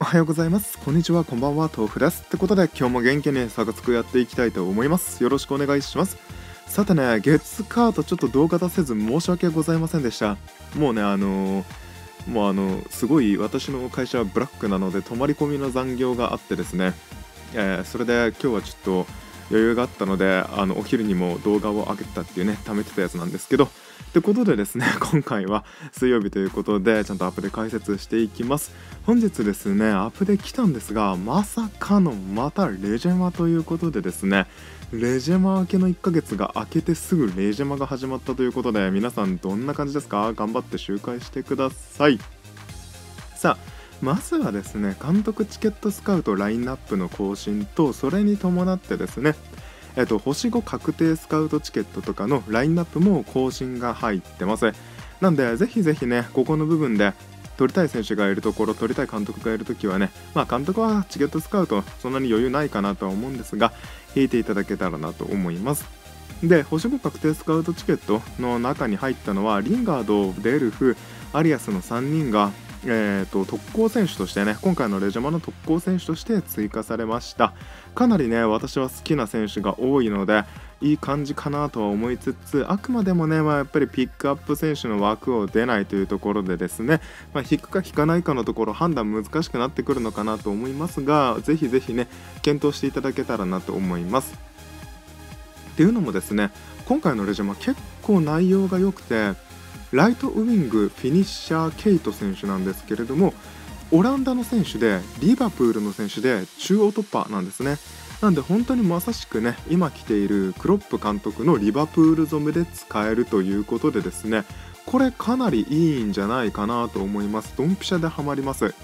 おはようございます。こんにちは。こんばんは。豆腐です。ってことで今日も元気にサクつくやっていきたいと思います。よろしくお願いします。さてね月カートちょっと動画出せず申し訳ございませんでした。もうねあのー、もうあのすごい私の会社はブラックなので泊まり込みの残業があってですね、えー、それで今日はちょっと余裕があったのであのお昼にも動画を上げたっていうね貯めてたやつなんですけどってことでですね 今回は水曜日ということでちゃんとアップで解説していきます。本日ですねアップで来たんですがまさかのまたレジェマということでですねレジェマ明けの1ヶ月が明けてすぐレジェマが始まったということで皆さんどんな感じですか？頑張って周回してください。さあまずはですね監督チケットスカウトラインナップの更新とそれに伴ってですねえっと、星5確定スカウトチケットとかのラインナップも更新が入ってます。なんでぜひぜひねここの部分で取りたい選手がいるところ取りたい監督がいるときはねまあ監督はチケットスカウトそんなに余裕ないかなとは思うんですが引いていただけたらなと思います。で星5確定スカウトチケットの中に入ったのはリンガードデルフアリアスの3人がえーと、特攻選手としてね今回のレジャマの特攻選手として追加されました。かなりね私は好きな選手が多いのでいい感じかなとは思いつつあくまでもね、まあ、やっぱりピックアップ選手の枠を出ないというところでですね、まあ、引くか引かないかのところ判断難しくなってくるのかなと思いますがぜひぜひね検討していただけたらなと思います。っていうのもですね今回のレジャマ結構内容が良くてライトウィングフィニッシャー・ケイト選手なんですけれどもオランダの選手でリバプールの選手で中央突破なんですね。なんで本当にまさしくね今来ているクロップ監督のリバプール染めで使えるということでですねこれかなりいいんじゃないかなと思います。ドンピシャでハマります。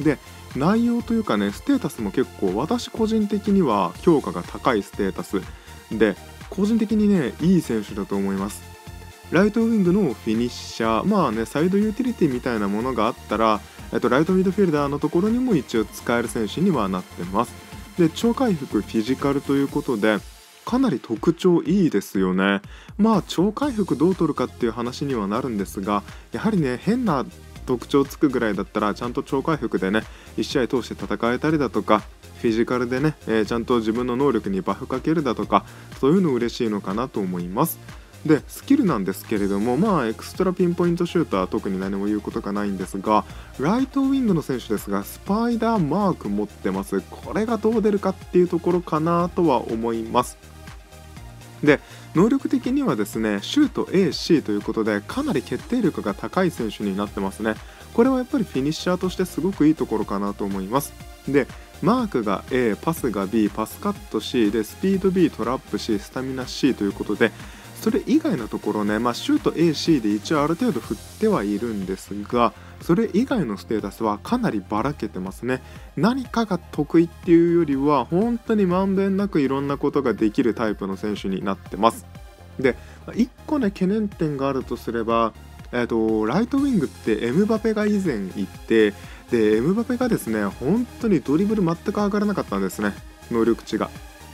で内容というかねステータスも結構私個人的には評価が高いステータスで個人的にねいい選手だと思います。ライトウィングのフィニッシャー、まあね、サイドユーティリティみたいなものがあったら、えっと、ライトミッドフィルダーのところにも一応使える選手にはなってます。で、超回復フィジカルということで、かなり特徴いいですよね。まあ、超回復どう取るかっていう話にはなるんですが、やはりね、変な特徴つくぐらいだったら、ちゃんと超回復でね、1試合通して戦えたりだとか、フィジカルでね、えー、ちゃんと自分の能力にバフかけるだとか、そういうの嬉しいのかなと思います。でスキルなんですけれどもまあエクストラピンポイントシュートは特に何も言うことがないんですがライトウィングの選手ですがスパイダーマーク持ってます。これがどう出るかっていうところかなとは思います。で能力的にはですねシュート AC ということでかなり決定力が高い選手になってますね。これはやっぱりフィニッシャーとしてすごくいいところかなと思います。でマークが A パスが B パスカット C でスピード B トラップ C スタミナ C ということでそれ以外のところね、まあ、シュート AC で一応ある程度振ってはいるんですがそれ以外のステータスはかなりばらけてますね。何かが得意っていうよりは本当にまんべんなくいろんなことができるタイプの選手になってます。で1個ね懸念点があるとすればえーと、ライトウィングってエムバペが以前行ってでエムバペがですね本当にドリブル全く上がらなかったんですね。能力値が。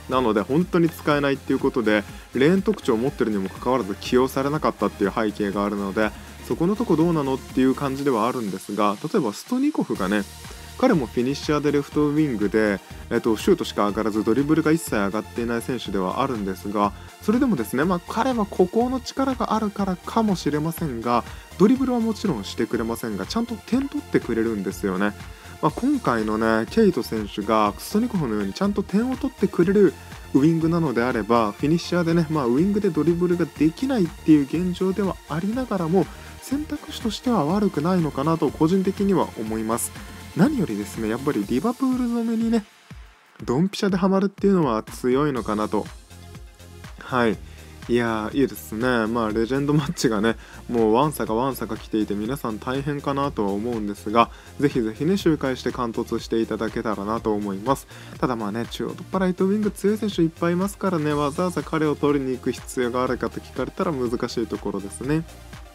なので本当に使えないっていうことでレーン特徴を持ってるにもかかわらず起用されなかったっていう背景があるのでそこのとこどうなのっていう感じではあるんですが例えばストニコフがね彼もフィニッシャーでレフトウィングで、えっと、シュートしか上がらずドリブルが一切上がっていない選手ではあるんですがそれでもですね、まあ、彼は孤高の力があるからかもしれませんがドリブルはもちろんしてくれませんがちゃんと点取ってくれるんですよね。まあ、今回のねケイト選手がクストニコフのようにちゃんと点を取ってくれるウィングなのであればフィニッシャーでね、まあ、ウィングでドリブルができないっていう現状ではありながらも選択肢としては悪くないのかなと個人的には思います。何よりですねやっぱりリバプール染めにねドンピシャでハマるっていうのは強いのかなと。はい。いやいいですね。まあ、レジェンドマッチがね、もうワンサかワンサか来ていて、皆さん大変かなとは思うんですが、ぜひぜひね、周回して貫突していただけたらなと思います。ただまあね、中央突破ライトウィング強い選手いっぱいいますからね、わざわざ彼を取りに行く必要があるかと聞かれたら難しいところですね。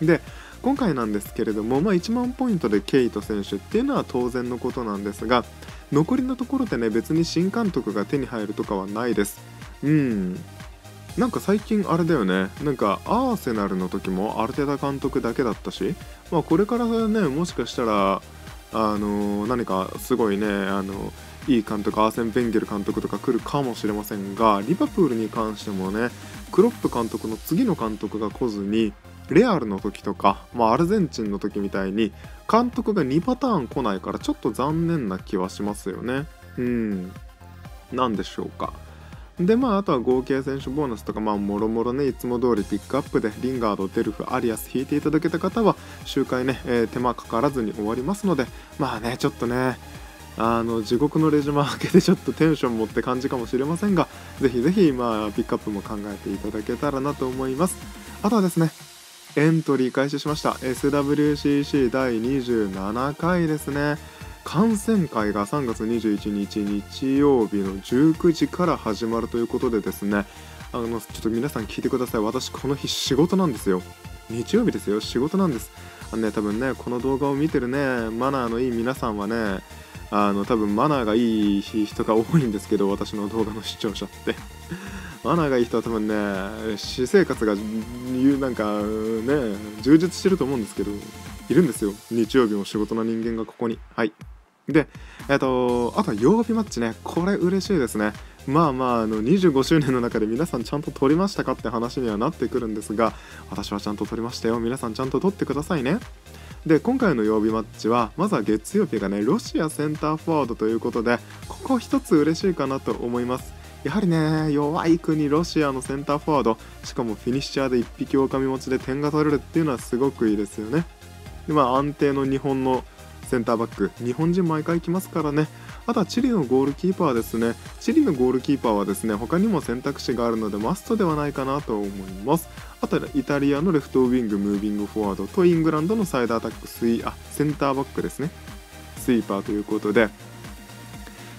で、今回なんですけれども、まあ、1万ポイントでケイト選手っていうのは当然のことなんですが、残りのところでね、別に新監督が手に入るとかはないです。うん、なんか最近あれだよね。なんかアーセナルの時もアルテタ監督だけだったし、まあ、これからねもしかしたらあの何かすごいねあのいい監督アーセン・ベンゲル監督とか来るかもしれませんがリバプールに関してもねクロップ監督の次の監督が来ずにレアルの時とか、まあ、アルゼンチンの時みたいに監督が2パターン来ないからちょっと残念な気はしますよね。うん。何でしょうか。でまああとは合計選手ボーナスとかまあもろもろねいつも通りピックアップでリンガードデルフアリアス引いていただけた方は周回ね、えー、手間かからずに終わりますのでまあねちょっとねあの地獄のレジュマ開けてちょっとテンション持って感じかもしれませんがぜひぜひまあピックアップも考えていただけたらなと思います。あとはですねエントリー開始しました。SWCC 第27回ですね。観戦会が3月21日日曜日の19時から始まるということでですねあのちょっと皆さん聞いてください。私この日仕事なんですよ。日曜日ですよ。仕事なんです。あのね多分ねこの動画を見てるねマナーのいい皆さんはねあの多分マナーがいい人が多いんですけど私の動画の視聴者って。マナーがいい人は多分ね私生活がなんかね充実してると思うんですけどいるんですよ。日曜日も仕事の人間がここに。はい。でえっ、とあとは曜日マッチね。これ嬉しいですね。まあまああの25周年の中で皆さんちゃんと撮りましたかって話にはなってくるんですが私はちゃんと撮りましたよ。皆さんちゃんと撮ってくださいね。で今回の曜日マッチはまずは月曜日がねロシアセンターフォワードということでここ一つ嬉しいかなと思います。やはりね弱い国ロシアのセンターフォワードしかもフィニッシャーで1匹狼持ちで点が取れるっていうのはすごくいいですよね。でまあ安定の日本のセンターバック日本人毎回来ますからね。あとはチリのゴールキーパーですね。チリのゴールキーパーはですね他にも選択肢があるのでマストではないかなと思います。あとはイタリアのレフトウィングムービングフォワードとイングランドのサイドアタックスイあセンターバックですね。スイーパーということで。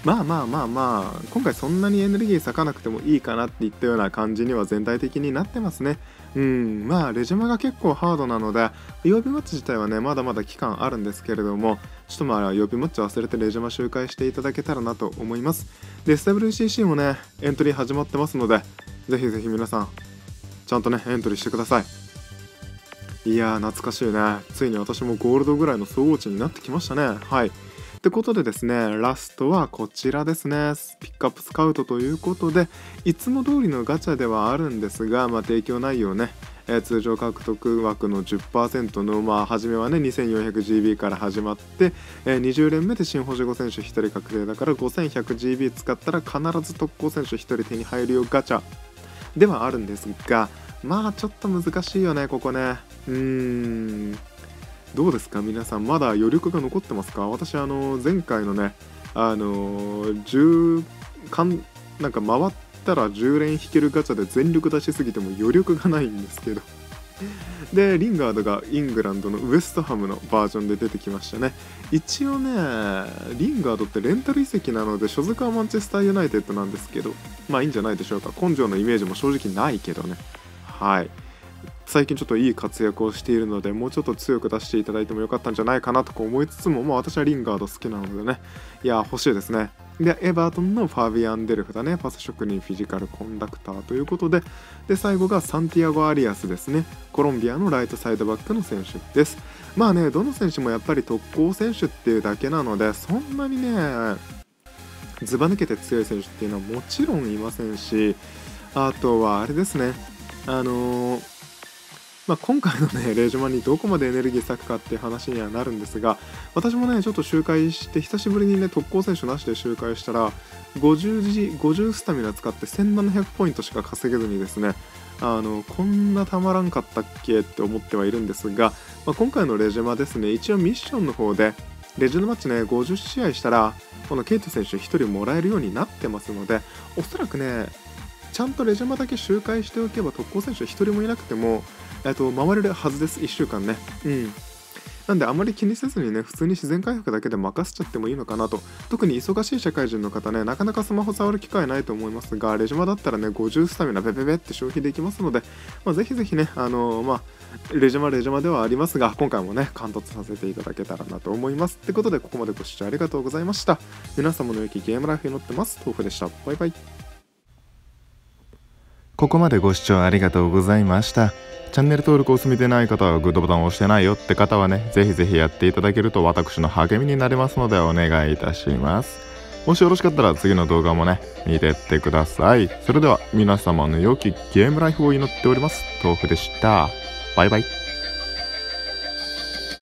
まあまあまあまあ今回そんなにエネルギー割かなくてもいいかなっていったような感じには全体的になってますね。うんまあレジュマが結構ハードなので曜日マッチ自体はねまだまだ期間あるんですけれどもちょっとまあ曜日マッチ忘れてレジュマ周回していただけたらなと思います。で SWCC もねエントリー始まってますのでぜひぜひ皆さんちゃんとねエントリーしてください。いやー懐かしいね。ついに私もゴールドぐらいの総合値になってきましたね。はい。ってことでですねラストはこちらですね。ピックアップスカウトということでいつも通りのガチャではあるんですが、まあ、提供内容ねえ、通常獲得枠の10%の、まあ、初めはね 2400GB から始まって、えー、20連目で新保守護選手1人確定だから 5100GB 使ったら必ず特攻選手1人手に入るよガチャではあるんですがまあちょっと難しいよねここね。うーん。どうですか？皆さんまだ余力が残ってますか？私あの前回のねあの10かんなんか回ったら10連引けるガチャで全力出しすぎても余力がないんですけど。でリンガードがイングランドのウエストハムのバージョンで出てきましたね。一応ねリンガードってレンタル移籍なので所属はマンチェスターユナイテッドなんですけどまあいいんじゃないでしょうか。根性のイメージも正直ないけどね。はい。最近ちょっといい活躍をしているのでもうちょっと強く出していただいてもよかったんじゃないかなとか思いつつも、まあ、私はリンガード好きなのでね。いや欲しいですね。でエバートンのファビアン・デルフだねパス職人フィジカルコンダクターということでで最後がサンティアゴ・アリアスですね。コロンビアのライトサイドバックの選手です。まあねどの選手もやっぱり特攻選手っていうだけなのでそんなにねずば抜けて強い選手っていうのはもちろんいませんしあとはあれですね。あのーまあ、今回のね、レジュマにどこまでエネルギー割くかっていう話にはなるんですが、私もね、ちょっと周回して、久しぶりにね、特攻選手なしで周回したら、50, 50スタミナ使って1700ポイントしか稼げずにですね、あのこんなたまらんかったっけって思ってはいるんですが、まあ、今回のレジュマですね、一応ミッションの方で、レジュママッチね、50試合したら、このケイト選手1人もらえるようになってますので、おそらくね、ちゃんとレジュマだけ周回しておけば特攻選手1人もいなくても、えっと、回れるはずです、1週間ね。うん。なんであまり気にせずにね、普通に自然回復だけで任せちゃってもいいのかなと。特に忙しい社会人の方ね、なかなかスマホ触る機会ないと思いますが、レジマだったらね、50スタミナベベベって消費できますので、まあ、ぜひぜひね、あのー、まあ、レジマレジマではありますが、今回もね、貫突させていただけたらなと思います。ってことで、ここまでご視聴ありがとうございました。皆様の良きゲームライフに乗ってます。豆腐でした。バイバイ。ここまでご視聴ありがとうございましたチャンネル登録を済みでない方はグッドボタンを押してないよって方はねぜひぜひやっていただけると私の励みになりますのでお願いいたします。もしよろしかったら次の動画もね見てってください。それでは皆様の良きゲームライフを祈っております。豆腐でした。バイバイ。